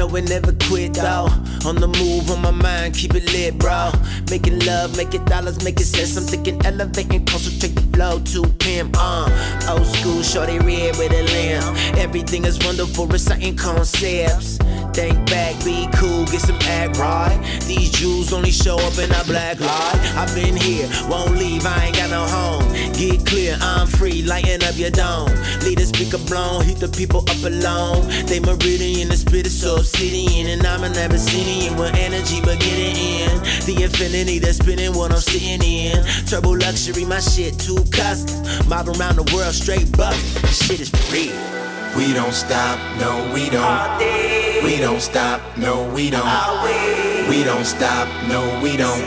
Know we never quit though. On the move, on my mind, keep it lit, bro. Making love, making dollars, making sense. I'm thinking elevating, concentrate the flow to pimp. Uh, old school, shorty red with a lamb. Everything is wonderful, reciting concepts. Think back, be cool, get some act right. These Jews only show up in a black light. I've been here, won't leave, I ain't got no home. Get clear, I'm free, lighten up your dome. Lead the speaker blown, heat the people up alone. They meridian, the spirit is so obsidian, and I'm an Abyssinian with energy beginning in. The infinity that's spinning what I'm sitting in. Turbo luxury, my shit too custom. Mob around the world straight buck. Shit is real. We don't stop, no, we don't. We don't stop, no, we don't. We don't stop, no, we don't.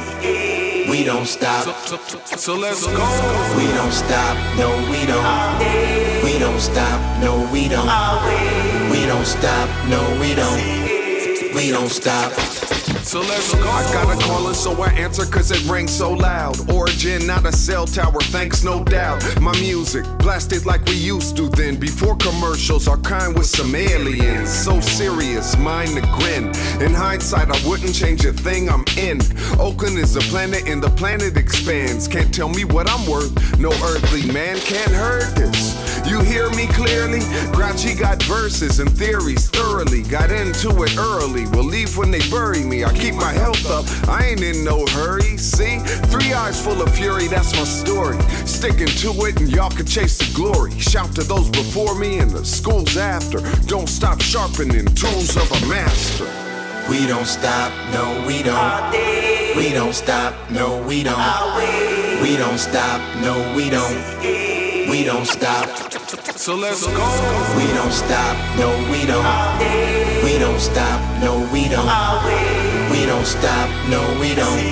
We don't stop. So, so, so let's go. We don't stop, no, we don't. We don't stop, no, we don't. We don't stop, no, we don't. We don't stop. So let's go. I got a caller, so I answer cause it rings so loud. Origin, not a cell tower, thanks, no doubt. My music, blasted like we used to then. Before commercials, our kind was some aliens. So serious, mind the grin. In hindsight, I wouldn't change a thing I'm in. Oakland is a planet and the planet expands. Can't tell me what I'm worth, no earthly man can't hurt this. You hear me clearly? Grouchy got verses and theories thoroughly. Got into it early. Will leave when they bury me. I keep my health up. I ain't in no hurry. See? Three eyes full of fury, that's my story. Sticking to it and y'all can chase the glory. Shout to those before me and the schools after. Don't stop sharpening tools of a master. We don't stop, no, we don't. We don't stop, no, we don't. We don't stop, no, we don't. We don't stop. So let's go. We don't stop, no, we don't. We don't stop, no, we don't. We don't stop, no, we don't.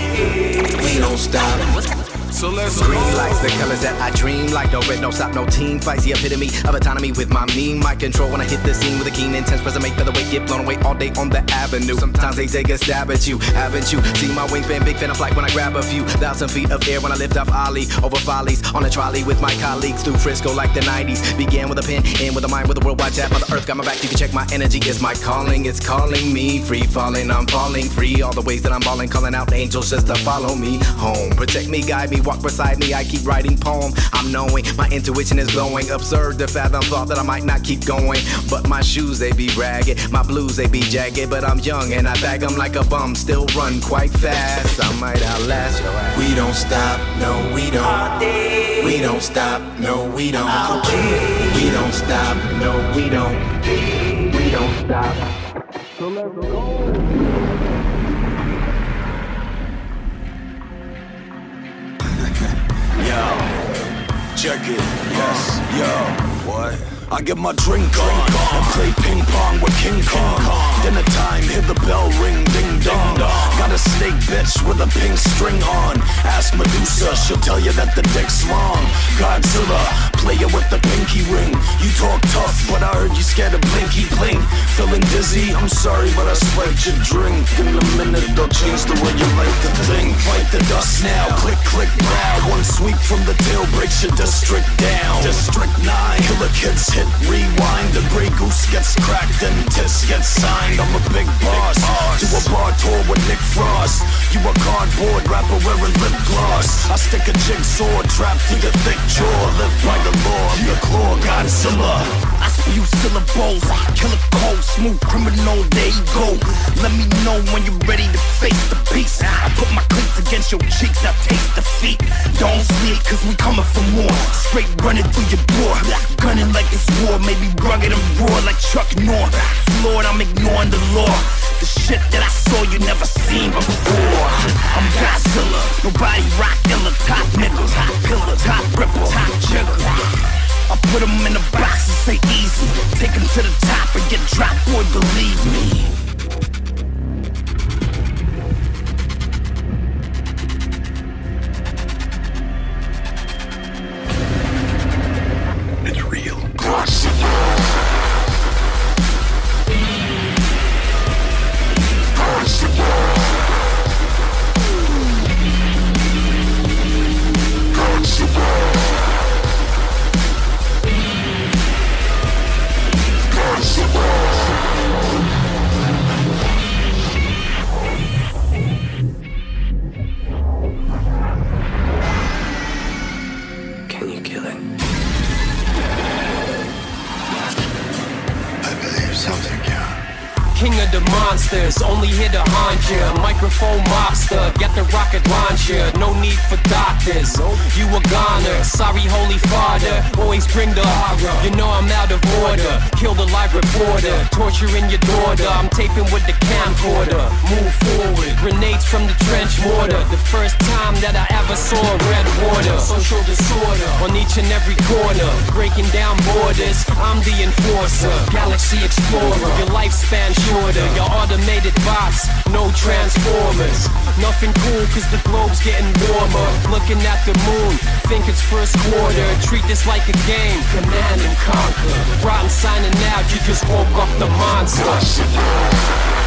We don't stop. So let's Green go. lights, the colors that I dream like. No red, no stop, no team fights. The epitome of autonomy with my meme. My control. When I hit the scene with a keen, intense presence, make featherweight get blown away all day on the avenue. Sometimes they take a stab at you, haven't you? See my wingspan, big fan of flight when I grab a few thousand feet of air when I lift off Ollie over follies on a trolley with my colleagues through Frisco like the 90s. Began with a pen, end with a mind with a worldwide tap. Mother Earth got my back. You can check my energy. It's my calling. It's calling me free falling. I'm falling free. All the ways that I'm balling, calling out angels just to follow me home. Protect me, guide me, walk beside me. I keep writing poem. I'm knowing my intuition is blowing. Absurd to fathom thought that I might not keep going. But my shoes they be ragged, my blues they be jagged. But I'm young and I bag bag 'em like a bum. Still run quite fast. I might outlast your ass. We don't stop, no, we don't. We don't stop, no, we don't. We don't stop, no, we don't. We don't stop. Yo, check it. Yes, yo, what? I get my drink drink on and play ping pong with King Kong. Dinner time, hear the bell ring, ding dong. Got a snake bitch with a pink string on. Ask Medusa, she'll tell you that the dick's long. Godzilla, player with the pinky ring. You talk tough, but I heard you scared of blinky bling. Feeling dizzy, I'm sorry, but I swiped your drink. In a minute, they'll change the way you like the thing. Wipe the dust now, click, click, now. One sweep from the tail breaks your district down. District 9, killer kids hit rewind. The gray goose gets cracked and tits get signed. I'm a big boss. Do a bar tour with Nick Frost. You a cardboard rapper wearing lip gloss. I stick a jigsaw trapped to your thick jaw. Live by the law, I'm the claw Godzilla. I spew syllables, kill a cold, smooth criminal, there you go. Let me know when you're ready to face the beast. I put my cleats against your cheeks, now taste defeat. Don't sleep, cause we coming for more. Straight running through your door, gunning like it's war. Maybe rugged and raw like Chuck North. Lord, I'm ignoring the law. The shit that I saw you never seen before. I'm Godzilla, nobody rock illa. Top niggas, hot pillar, top ripper, top jigger. I put 'em in a box and say easy. Take 'em to the top and get dropped, boy, believe me. It's real. Reporter, torturing your daughter. I'm taping with the camcorder. Move forward, grenades from the trench mortar. The first time that I ever saw red water. Social disorder on each and every corner, breaking down borders. I'm the enforcer, galaxy explorer. Your lifespan shorter, your automated bots, no transformers. Nothing cool, cause the globe's getting warmer. Looking at the moon, think it's first quarter. Treat this like a game, command and conquer. Rotten signing out, you just woke up the monster.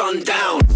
Off,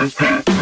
Okay.